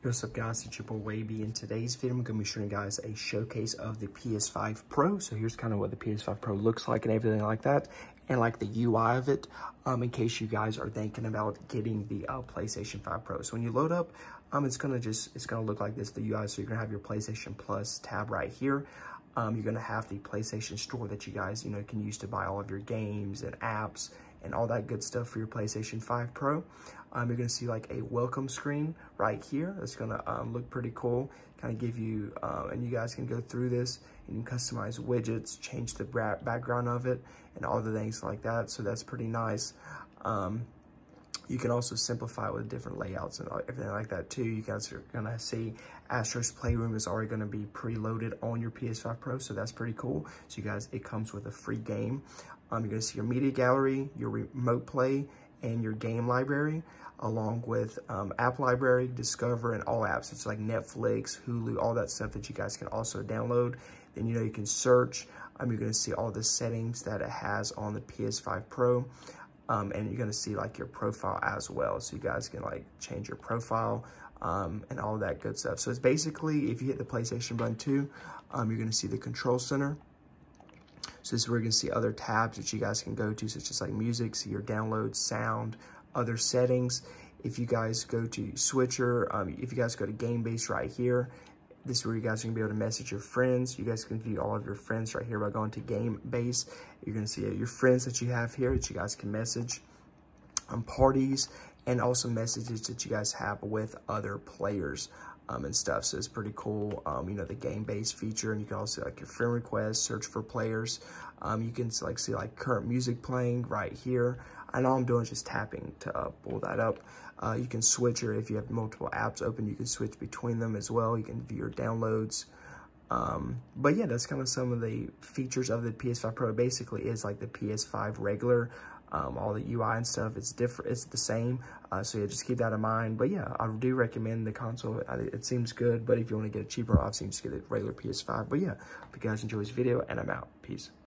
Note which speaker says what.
Speaker 1: What's up guys, it's your boy Wavy. In today's video, I'm gonna be showing you guys a showcase of the PS5 Pro. So here's kind of what the PS5 Pro looks like and everything like that. And like the UI of it, um, in case you guys are thinking about getting the uh, PlayStation 5 Pro. So when you load up, um, it's gonna just, it's gonna look like this, the UI. So you're gonna have your PlayStation Plus tab right here. Um, you're gonna have the PlayStation Store that you guys, you know, can use to buy all of your games and apps and all that good stuff for your PlayStation 5 Pro. Um, you're gonna see like a welcome screen right here. That's gonna um, look pretty cool. Kind of give you, uh, and you guys can go through this and you can customize widgets, change the background of it, and all the things like that. So that's pretty nice. Um, you can also simplify with different layouts and everything like that too. You guys are gonna see Astro's Playroom is already gonna be preloaded on your PS5 Pro, so that's pretty cool. So you guys, it comes with a free game. Um, you're gonna see your media gallery, your remote play, and your game library, along with um, app library, Discover, and all apps. It's like Netflix, Hulu, all that stuff that you guys can also download. Then, you know, you can search. Um, you're gonna see all the settings that it has on the PS5 Pro. Um, and you're gonna see like your profile as well. So you guys can like change your profile um, and all that good stuff. So it's basically, if you hit the PlayStation button too, um, you're gonna see the control center. So this is where you're gonna see other tabs that you guys can go to, such as like music, see your downloads, sound, other settings. If you guys go to Switcher, um, if you guys go to Game Base right here, this is where you guys are gonna be able to message your friends. You guys can view all of your friends right here by going to Game Base. You're gonna see your friends that you have here that you guys can message on parties and also messages that you guys have with other players um, and stuff. So it's pretty cool. Um, you know, the Game Base feature and you can also like your friend requests, search for players. Um, you can like see like current music playing right here. And all I'm doing is just tapping to uh, pull that up. Uh, you can switch or if you have multiple apps open, you can switch between them as well. You can view your downloads. Um, but yeah, that's kind of some of the features of the PS5 Pro. It basically is like the PS5 regular. Um, all the UI and stuff, it's different, it's the same. Uh, so yeah, just keep that in mind. But yeah, I do recommend the console. It seems good, but if you want to get a cheaper option, just get a regular PS5. But yeah, hope you guys enjoy this video, and I'm out. Peace.